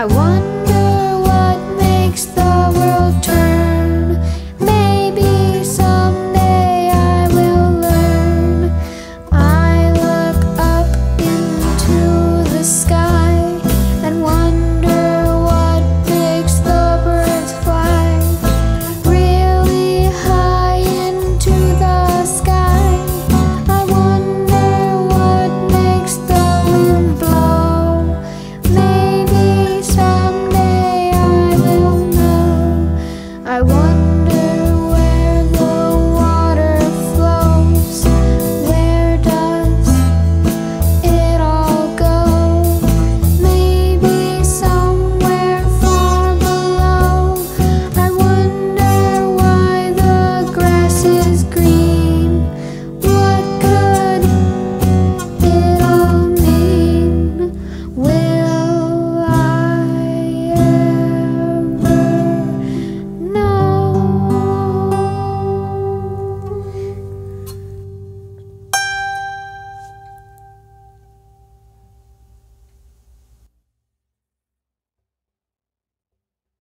I won.